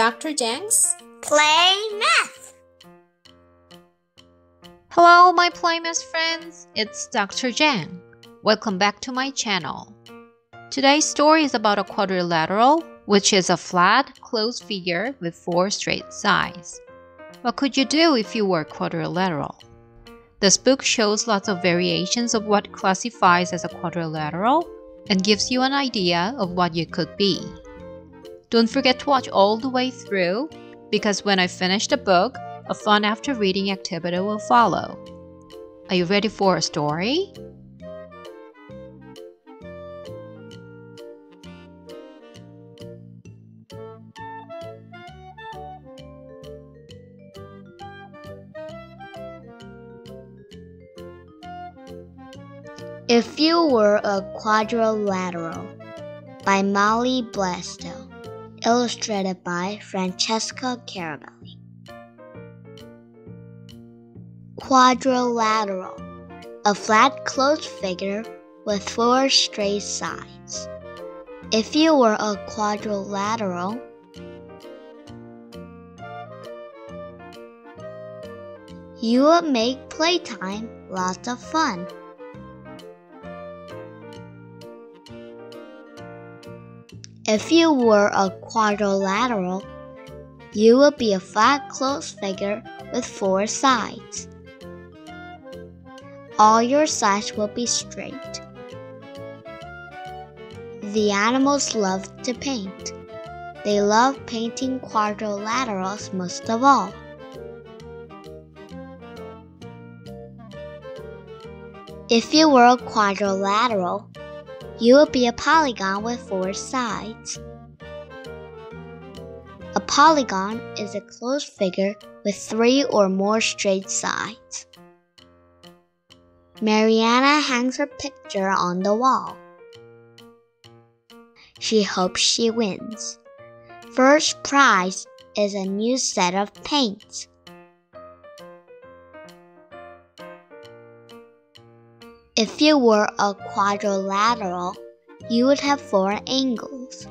Dr. Jang's Play Math. Hello, my Playmath friends. It's Dr. Jang. Welcome back to my channel. Today's story is about a quadrilateral, which is a flat, closed figure with four straight sides. What could you do if you were quadrilateral? This book shows lots of variations of what classifies as a quadrilateral and gives you an idea of what you could be. Don't forget to watch all the way through because when I finish the book, a fun after reading activity will follow. Are you ready for a story? If You Were a Quadrilateral by Molly Blaisdell, illustrated by Francesca Carabelli. Quadrilateral, a flat closed figure with four straight sides. If you were a quadrilateral, you would make playtime lots of fun. If you were a quadrilateral, you would be a flat closed figure with four sides. All your sides will be straight. The animals love to paint. They love painting quadrilaterals most of all. If you were a quadrilateral, you will be a polygon with four sides. A polygon is a closed figure with three or more straight sides. Mariana hangs her picture on the wall. She hopes she wins. First prize is a new set of paints. If you were a quadrilateral, you would have four angles.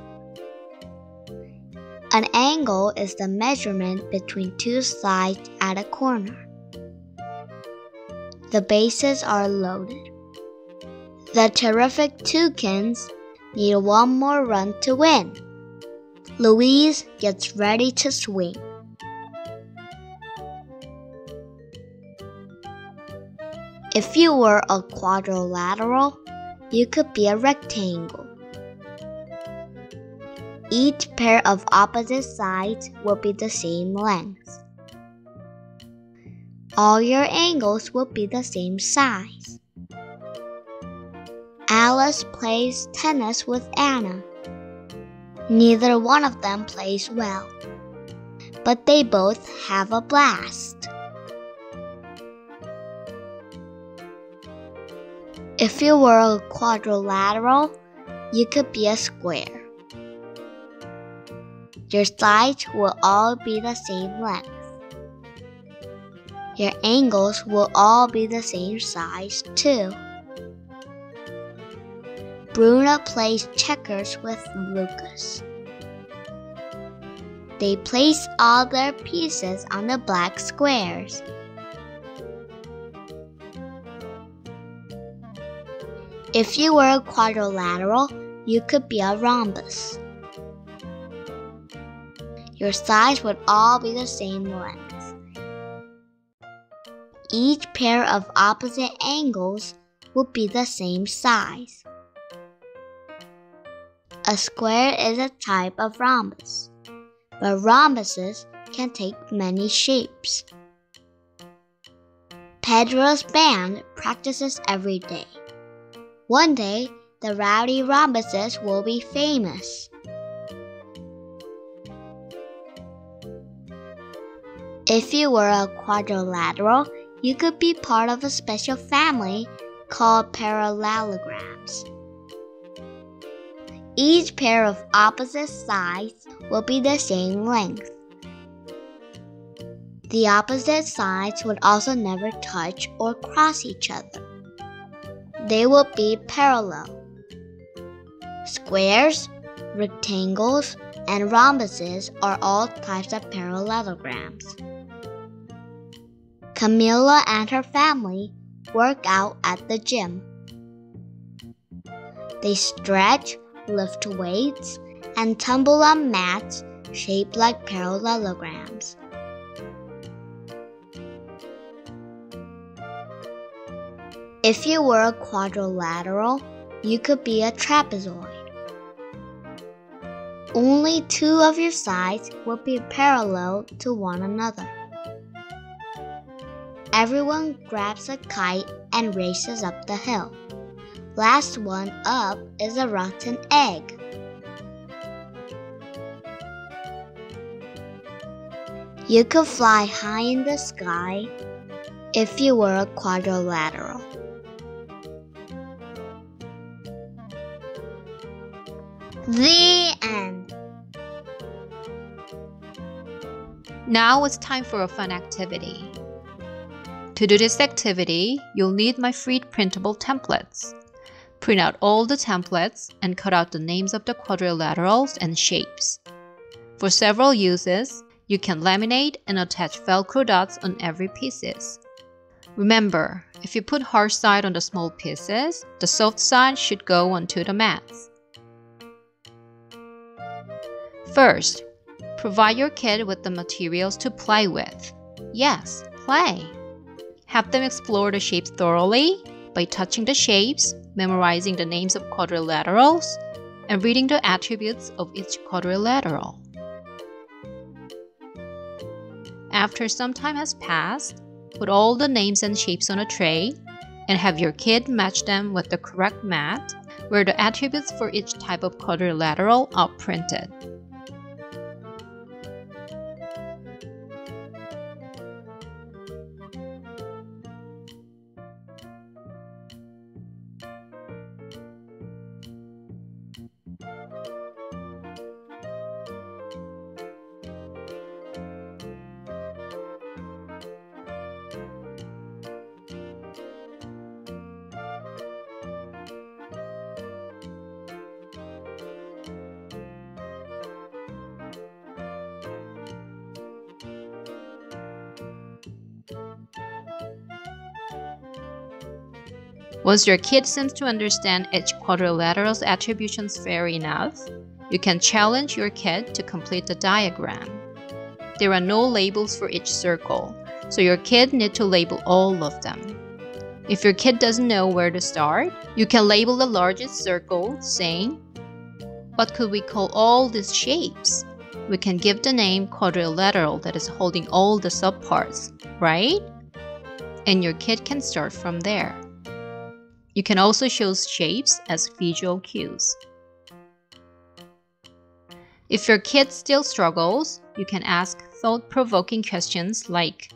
An angle is the measurement between two sides at a corner. The bases are loaded. The terrific toucans need one more run to win. Louise gets ready to swing. If you were a quadrilateral, you could be a rectangle. Each pair of opposite sides will be the same length. All your angles will be the same size. Alice plays tennis with Anna. Neither one of them plays well, but they both have a blast. If you were a quadrilateral, you could be a square. Your sides will all be the same length. Your angles will all be the same size, too. Bruna plays checkers with Lucas. They place all their pieces on the black squares. If you were a quadrilateral, you could be a rhombus. Your sides would all be the same length. Each pair of opposite angles would be the same size. A square is a type of rhombus, but rhombuses can take many shapes. Pedro's band practices every day. One day, the rowdy rhombuses will be famous. If you were a quadrilateral, you could be part of a special family called parallelograms. Each pair of opposite sides will be the same length. The opposite sides would also never touch or cross each other they will be parallel. Squares, rectangles, and rhombuses are all types of parallelograms. Camilla and her family work out at the gym. They stretch, lift weights, and tumble on mats shaped like parallelograms. If you were a quadrilateral, you could be a trapezoid. Only two of your sides would be parallel to one another. Everyone grabs a kite and races up the hill. Last one up is a rotten egg. You could fly high in the sky if you were a quadrilateral. The end. Now it's time for a fun activity. To do this activity, you'll need my free printable templates. Print out all the templates and cut out the names of the quadrilaterals and shapes. For several uses, you can laminate and attach velcro dots on every pieces. Remember, if you put hard side on the small pieces, the soft side should go onto the mats. First, provide your kid with the materials to play with. Yes, play. Have them explore the shapes thoroughly by touching the shapes, memorizing the names of quadrilaterals, and reading the attributes of each quadrilateral. After some time has passed, put all the names and shapes on a tray and have your kid match them with the correct mat where the attributes for each type of quadrilateral are printed. Once your kid seems to understand each quadrilateral's attributions fair enough, you can challenge your kid to complete the diagram. There are no labels for each circle, so your kid need to label all of them. If your kid doesn't know where to start, you can label the largest circle saying, What could we call all these shapes? We can give the name quadrilateral that is holding all the subparts, right? And your kid can start from there. You can also show shapes as visual cues. If your kid still struggles, you can ask thought-provoking questions like,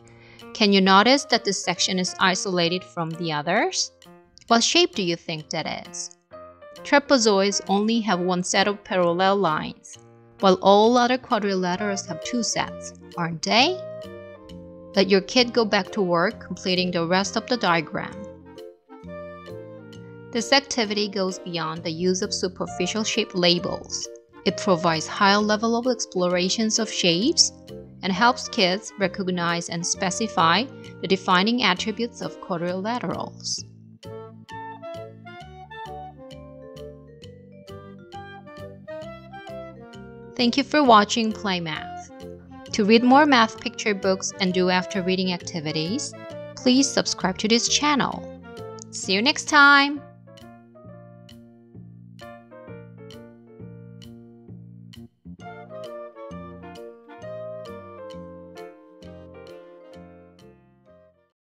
Can you notice that this section is isolated from the others? What shape do you think that is? Trapezoids only have one set of parallel lines, while all other quadrilaterals have two sets, aren't they? Let your kid go back to work completing the rest of the diagram. This activity goes beyond the use of superficial shape labels. It provides higher level of explorations of shapes and helps kids recognize and specify the defining attributes of quadrilaterals. Thank you for watching Play Math. To read more math picture books and do after reading activities, please subscribe to this channel. See you next time!